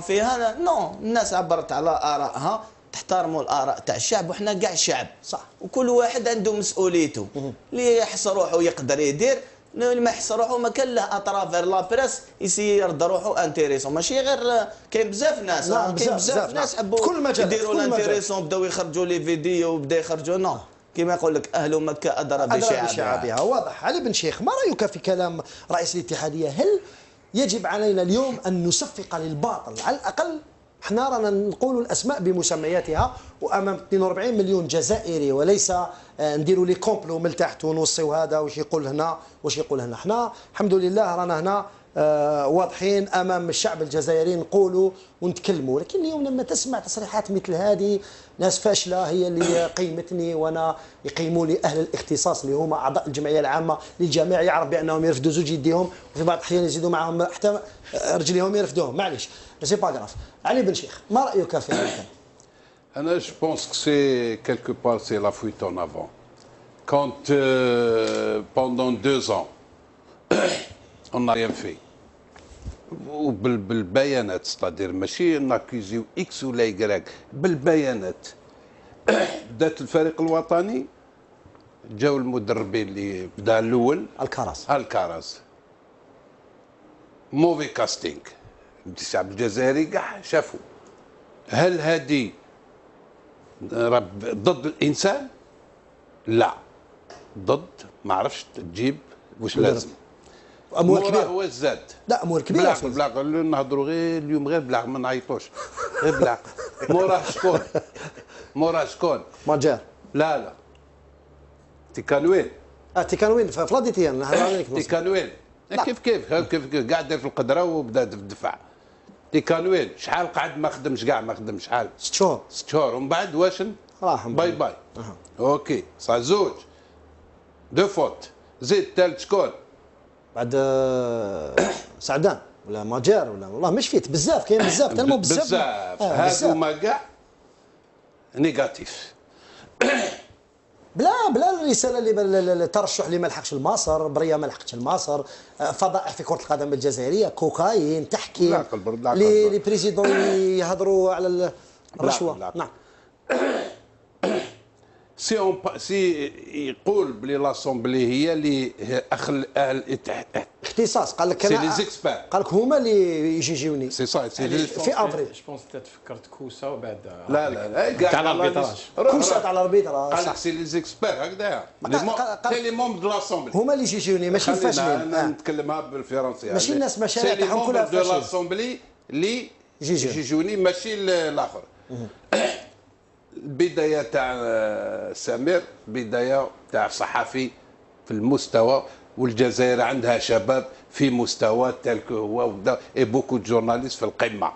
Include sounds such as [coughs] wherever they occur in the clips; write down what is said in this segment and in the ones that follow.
فيها نو. الناس عبرت على آرائها تحترموا الآراء تاع الشعب وحنا كاع شعب صح. وكل واحد عنده مسؤوليته. اللي يحس روحه يقدر يدير اللي ما يحس روحه ما كان له اترافير لا بريس يسي يرد روحه أنتيريسون. ماشي غير كاين بزاف ناس نعم، كاين بزاف- ناس نعم. حبوا في كل مجال، يديروا. الأنتيريسون بداو يخرجوا لي فيديو وبدا يخرجوا. نو كما يقول لك أهل مكة أدرى بشعبها. بشعبها. واضح. علي بن شيخ ما رأيك في كلام رئيس الاتحادية؟ هل يجب علينا اليوم أن نصفق للباطل. على الأقل إحنا رانا نقول الأسماء بمسمياتها وأمام 42 مليون جزائري وليس آه، نديروا لي كومبلو من تحت ونوصيو هذا واش يقول هنا واش يقول هنا. إحنا الحمد لله رانا هنا واضحين أمام الشعب الجزائري نقولوا ونتكلموا لكن اليوم لما تسمع تصريحات مثل هذه ناس فاشلة هي اللي قيمتني وأنا يقيموا لي أهل الاختصاص اللي هما أعضاء الجمعية العامة للجميع يعرف بأنهم يرفدوا زوج يديهم وفي بعض الأحيان يزيدوا معهم حتى رجليهم يرفدوهم معليش سي با علي بن شيخ ما رأيك في هذا pense que c'est quelque part c'est la fuite en avant. Quand euh, pendant deux ans, [coughs] on n'a rien fait. وبالبيانات ستادير ماشي ناكيزيو إكس ولا يكراك بالبيانات. [coughs] بدات الفريق الوطني جاو المدربين اللي بدا الأول. الكراس. الكراز موفي كاستينغ الشعب الجزائري كاع شافوا هل هذه رب ضد الإنسان؟ لا. ضد ما عرفش تجيب واش لازم. اموال كبيرة. هو الزاد. لا اموال كبيرة بالعقل بالعقل نهضروا غير اليوم غير بالعقل ما نعيطوش. غير بالعقل موراه شكون؟ موراه شكون؟ ماجار. لا لا. تيكانويل آه تي كان وين في فلاديتيان نهضر عليك نص. تيكانويل لا. كيف كيف؟ كيف كيف؟ قاعد في القدرة وبدا في الدفاع. تيكانويل شحال قعد ما خدمش كاع ما خدمش شحال؟ ست شهور. ست شهور. ومن بعد واش؟ راح باي باي. أوكي. صار زوج. دو فوت. زيد الثالث شكون؟ بعد آه، سعدان ولا ماجار ولا والله مش فيت بزاف كاين بزاف تنمو بزاف بزاف آه،. هادوما كاع نيجاتيف بلا بلا الرسالة اللي الترشح اللي ما لحقش لمصر بريه ما لحقتش لمصر آه، فضائح في كرة القدم الجزائرية كوكايين تحكيم بالعقل لي برد. بريزيدون يهضروا على ال- الرشوة. نعم سي اون سي يقول بلي لاسومبلي هي اللي اخل أهل الاتحاد اختصاص قال لك سي لي زيكسبير قال لك هما اللي يجي يجيوني سي صا سي لي في افريل جو بونس انت تفكرت كوسه وبعد لا لا لا كاع تاع على الاربيتراج. روح- كل ساعه روح. على الاربيتر آه، قال. لك سي لي زيكسبير هكذا لي سي لي مومبر دو لاسومبلي هما اللي يجي يجيوني ماشي الفاشلين آه. نتكلمها بالفرنسيه ماشي الناس مشاريع سي لي تاعهم كلها مومبر دو فاشلين. لاسومبلي اللي يجيجون. يجيجوني ماشي ال- الآخر البدايه تاع آه، سمير بداية تاع صحفي في المستوى والجزائر عندها شباب في مستوى تلك هو ودا اي بوكو جورناليست في القمة.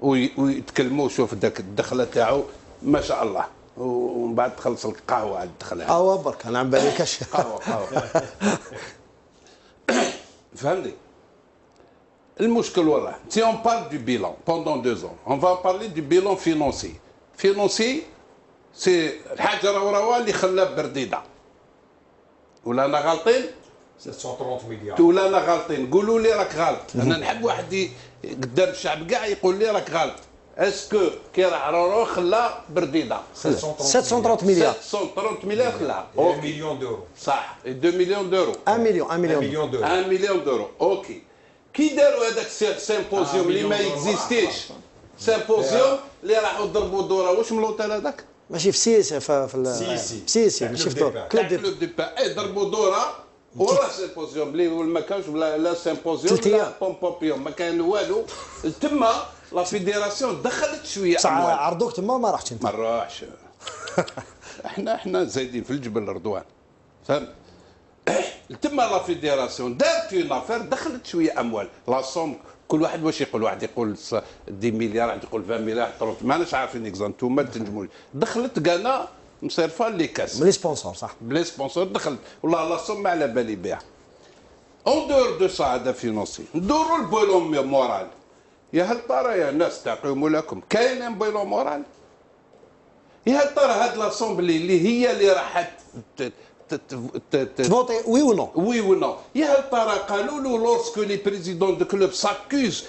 وي- ويتكلموا شوف داك الدخلة تاعو ما شاء الله. ومن بعد تخلص لك قهوه على الدخله آه برك أنا عم بالي كاش [laughs] قهوة قهوة. [coughs] فهمتني المشكل ولا si on parle du bilan pendant deux ans on va parler du bilan financier. Financier سي الحاجة روروه اللي خلى برديدة. ولا أنا غالطين 730 مليار. ولا أنا غالطين قولوا لي راك غلط. أنا نحب واحد قدام الشعب كاع يقول لي راك غلط. Est-ce que كي راه رورو خلى برديدة. 730 مليار. 730 مليار خلاها 1 مليون دورو صح. 2 مليون دورو 1 مليون 1 1 مليون مليون دورو 1 مليون دورو OK. كي داروا هذاك الـ symposium اللي ما. existe يش سيمبوزيوم اللي راحوا ضربوا دورة. واش من لوطيل هذاك؟ ماشي في سيسي في في ال- سيسي. سيسي تاع ماشي في دور كلوب تاع دي كلوب دي با اي ضربوا دوره وراه سيمبوزيوم. اللي ما كانش لا لا سيمبوزيوم لا. بومبوبيوم ما كان والو. تما لا فيديراسيون دخلت شوية. بصح أموال. عرضوك تما ما رحتش أنت. ما نروحش [laughs] إحنا إحنا زايدين في الجبل رضوان. فهمت؟ تما لا فيديراسيون. دارت اون افير دخلت شوية أموال. لا سوم كل واحد واش يقول؟ واحد يقول س- 10 مليار واحد يقول 20 مليار 30 ماناش عارفين اكزام انتوما تنجموا دخلت كانا مصرفه les caisses. من les sponsors صح. ب les sponsors دخلت. والله لا ما على بالي بها en dehors de ça هذا financier ندوروا ال bilan moral يا هل ترى يا ناس تقيموا لكم كاين bilan moral يا هل ترى هاد l'assemblée اللي هي اللي راح ت voter oui و non oui و non يا هل ترى قالوا له lorsque les présidents de club s'accusent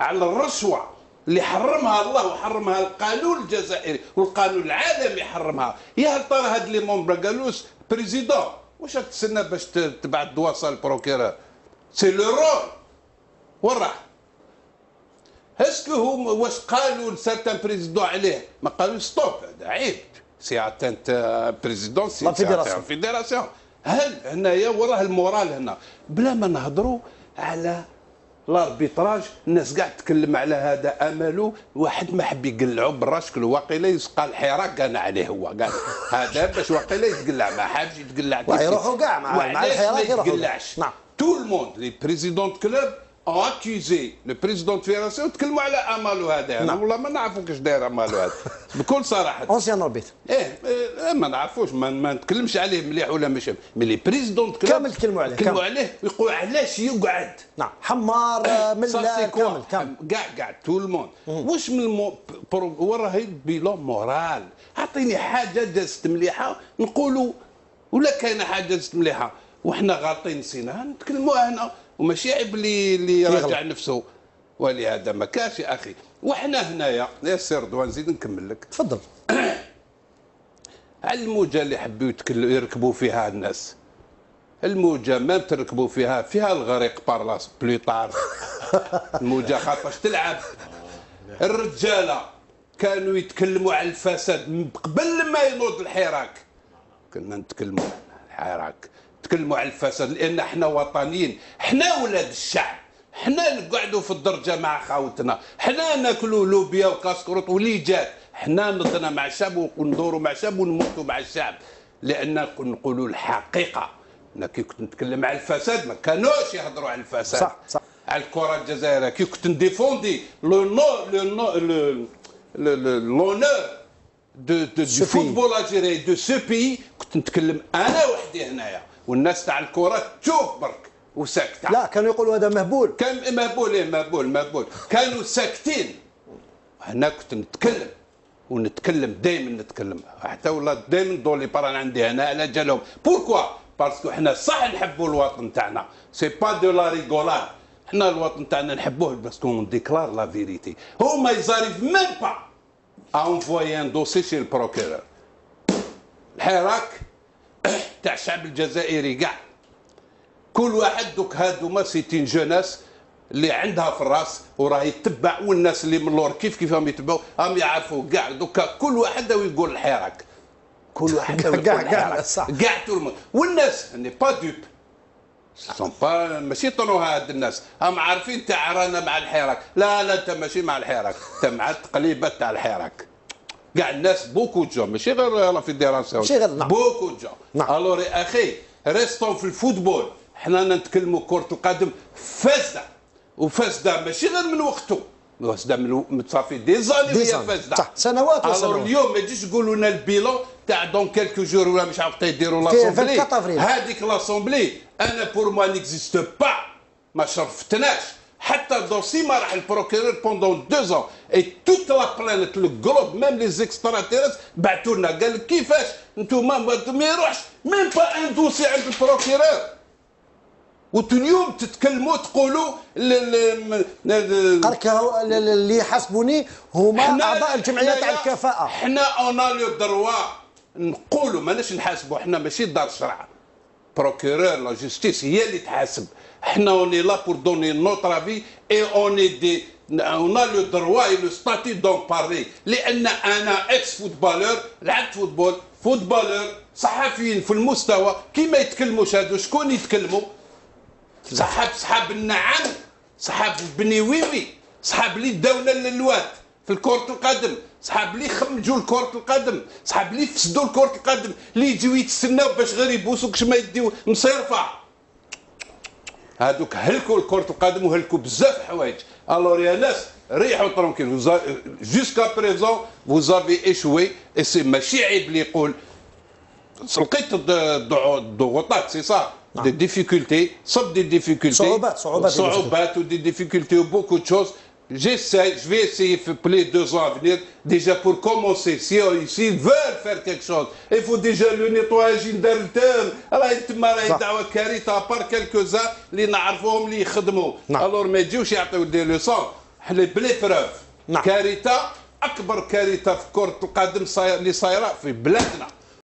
على الرشوه اللي حرمها الله وحرمها القانون الجزائري والقانون العالمي حرمها يا هل ترى هاد les membres قالوش président واش تسنى باش تبعت dossier لل procureur c'est le rôle وين راح est-ce que هما واش قالوا ل certains présidents عليه ما قالوا stop هذا عيب c'est atteinte président c'est fédération. هل هنايا وراه ال moral هنا بلا ما نهضروا على l'arbitrage الناس قاعد تتكلم على هذا أمالو واحد ما حب يقلعوا بالراشكل واقيلا يسقى الحراك كان عليه هو قال هذا باش واقيلا يتقلع ما حابش يتقلع ويروحوا كاع مع- الحراك يروحوا كاع. يتقلعش نعم. tout le monde les présidents de club le président de fédération تكلموا على امالو هذا. أنا نعم. والله ما نعرفوا كيش داير امالو هذا. [laughs] بكل صراحة. ancien arbitre إيه إيه، ما نعرفوش ما, ما نتكلمش عليه مليح ولا مش. mais les présidents كامل تكلموا عليه، تكلموا. عليه ويقول علاش يقعد. نعم. حمار آه، Ça, ملا كامل كامل. كاع كاع tout le monde واش من المو... برو... وراه bilan moral. أعطيني حاجة دازت مليحة نقولوا ولا كاينة حاجة دازت مليحة. وحنا غالطين نسيناها نتكلموا هنا وماشي عيب اللي اللي. يراجع نفسه. ولهذا ما كاش يا أخي. وحنا هنايا. يا سي رضوان زيد نكمل لك. تفضل. على [clears throat] الموجة اللي حبوا يركبوا فيها الناس. الموجة ما تركبوا فيها فيها الغريق بارلاس بلو طار [laughs] الموجة خاطرش تلعب. الرجالة كانوا يتكلموا على الفساد قبل ما ينوض الحراك. كنا نتكلموا الحراك. نتكلموا على الفساد لأن إحنا وطنيين. إحنا ولاد الشعب. إحنا نقعدوا في الدرجة مع خاوتنا إحنا ناكلوا لوبيا وكاسكروط وليجات. إحنا نضنا مع الشعب وندوروا مع الشعب ونموتوا مع الشعب. لأن نقولوا الحقيقة. أنا كي كنت نتكلم على الفساد ما كانوش يهضروا على الفساد. صح، صح. على الكرة الجزائرية كي كنت ن défendre le nom le nom le- le- le- l'honneur du du. football algérien de ce pays كنت نتكلم أنا وحدي هنايا. والناس تاع الكره تشوف برك وساكتة. لا كانوا يقولوا هذا مهبول. كان مهبول إيه مهبول مهبول. كانوا ساكتين. هنا كنت نتكلم ونتكلم دائما نتكلم. حتى ولا دائما دور لي باران عندي هنا على جالهم. pourquoi parce que حنا صح نحبوا الوطن تاعنا. c'est pas de la rigolade حنا الوطن تاعنا نحبوه parce que déclare la vérité هما ils arrivent même pas envoyer un dossier chez ال procureur الحراك تاع الشعب الجزائري كاع. كل واحد دوك هادوما سيتين جوناس اللي عندها في الراس وراه يتبع والناس اللي من اللور كيف كيف هم يتبعوا هم يعرفوا كاع. دوكا كل واحد يقول الحراك. كل واحد [laughs] كاع- كاع،. كاع والناس n'est pas dupe sont pas ماشي طنو هاد الناس. هم عارفين تاع رانا مع الحراك. لا لا انت ماشي مع الحراك. انت مع التقليبة تاع الحراك. كاع الناس beaucoup gens ماشي غير la fédération ماشي غير، نعم. beaucoup gens نعم. alors يا أخي restons في ال football حنا نتكلموا كرة القدم فاسدة وفاسدة ماشي غير من وقته فاسدة من ça fait des années وهي. فاسدة صح، سنوات وسنوات. اليوم ما تجيش تقولوا لنا ال bilan تاع dans quelques jours ولا مش عارف يديروا l'assemblée 24 افريل. هذيك l'assemblée أنا pour moi n'existe pas ما شرفتناش حتى dossier ما راح ال procureur pendant deux ans et toute la planète le globe même les extraterrestres بعثوا لنا قال لك كيفاش؟ أنتم ما يروحش. même pas un dossier عند ال procureur. وأنتم اليوم تتكلموا تقولوا ل- ل- ل- قال لك هو- اللي يحاسبوني هما أعضاء الجمعية تاع الكفاءة. حنا on a le droit نقولوا ماناش نحاسبوا. حنا ماشي دار شرع procureur la justice هي اللي تحاسب حنا on est là pour donner notre avis et on est de on a le droit et le statut d'en parler لأن أنا ex footballeur لعبت football footballeur صحفيين في المستوى كي ما يتكلموش هادو شكون يتكلموا؟ صحاب صحاب النعم صحاب béni-oui-oui صحاب اللي داونا للواد في كرة القدم. صحاب اللي خمجوا لكرة القدم صحاب اللي فسدوا لكرة القدم اللي يجيو يتسناو باش غير يبوسوا كش ما يديو مصيرفة. هادوك هلكوا لكرة القدم وهلكوا بزاف حوايج alors يا ناس ريحوا tranquille jusqu'à présent vous avez échoué et c'est ماشي عيب اللي يقول لقيت الض- الضغو- الضغوطات c'est صح des difficultés صب des difficultés صعوبات- صعوبات صعوبات و des difficultés و beaucoup de choses J'essaie, je vais essayer pour les deux ans à venir, déjà pour commencer, si s'ils veulent faire quelque chose, il faut déjà le nettoyage صح. دعوه كارثه par quelqu'un اللي نعرفوهم اللي يخدموا نعم. الور ما يجيوش يعطيو دي لوسون حنا بلي بروف نعم. كارثه اكبر كارثه في كره القدم اللي صايره في بلادنا